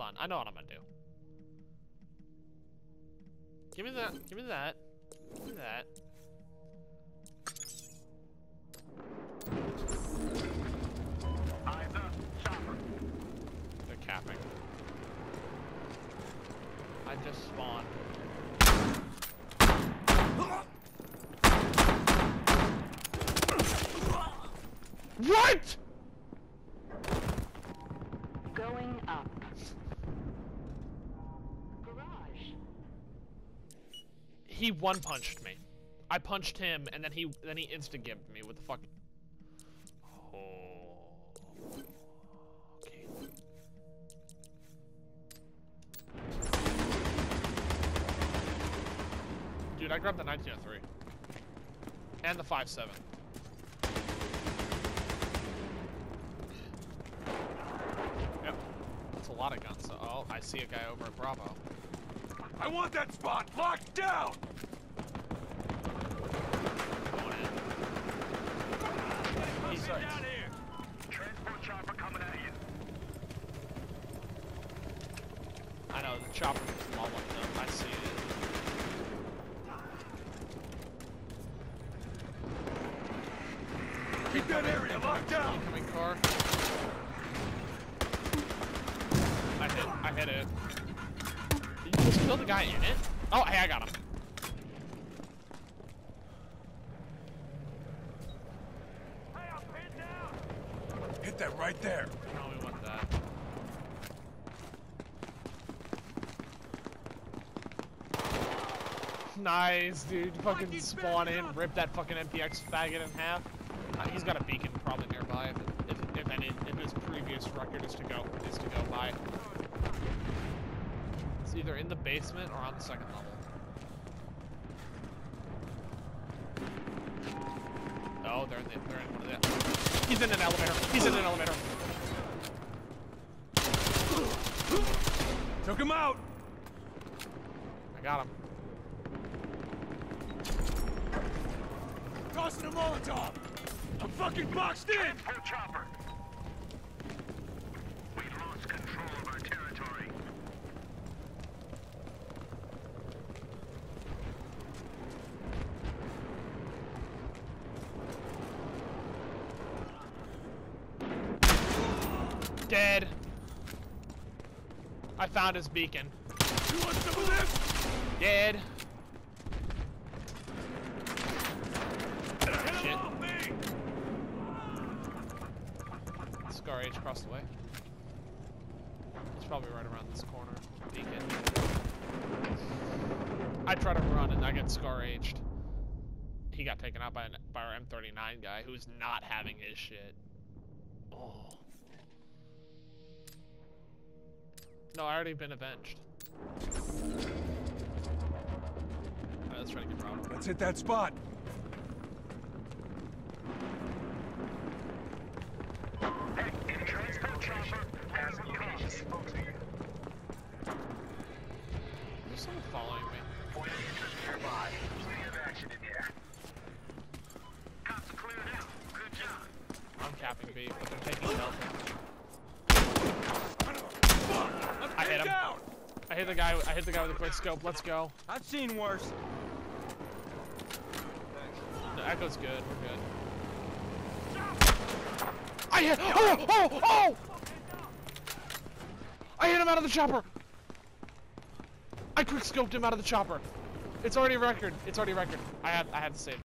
fun. I know what I'm gonna do. Give me that. Give me that. Give me that. Eyes up, chopper. They're capping. I just spawned. What? He one punched me. I punched him, and then he then he insta me with the fuck. Oh. Okay. Dude, I grabbed the 1903 and the 5.7. Yep, that's a lot of guns. Oh, I see a guy over at Bravo. I want that spot locked down. He's down here. Transport chopper coming at you. I know, the chopper is lolling them. I see it. Keep that area locked down. Incoming car. I hit, I hit it. Did you just kill the guy in it? Oh, hey, I got him. Hey, I'm pinned down. Hit that right there. No, we want that. Nice, dude. Fucking spawn in, rip that fucking MPX faggot in half. Uh, he's got a beacon probably nearby if, it, if, if any, if his previous record is to go is to go by. It's either in the basement or on the second level. Oh, they're in the, they're in one of the. He's in an elevator. He's in an elevator. Took him out. I got him. Tossing a Molotov. I'm fucking boxed in. Chopper. We lost control of our territory. Dead. I found his beacon. You want some of this? Dead. Shit. Scar H across the way. It's probably right around this corner. Beacon. I try to run and I get Scar aged. He got taken out by, an, by our M39 guy who's not having his shit. Oh. No, I already been avenged. Alright, let's try to get Bravo. Let's hit that spot. Hey, transport chopper has locations. There's someone following me. Point of interest nearby. Plenty of action in here. Cops are cleared out. Good job. I'm capping B, but they're taking Delta. Fuck! I'm I hit pinned him. down. I hit the guy. I hit the guy with the quick scope. Let's go. I've seen worse. The echo's good. We're good. I hit. Oh, oh! Oh! Oh! I hit him out of the chopper. I quick scoped him out of the chopper. It's already a record. It's already a record. I had. I had to save.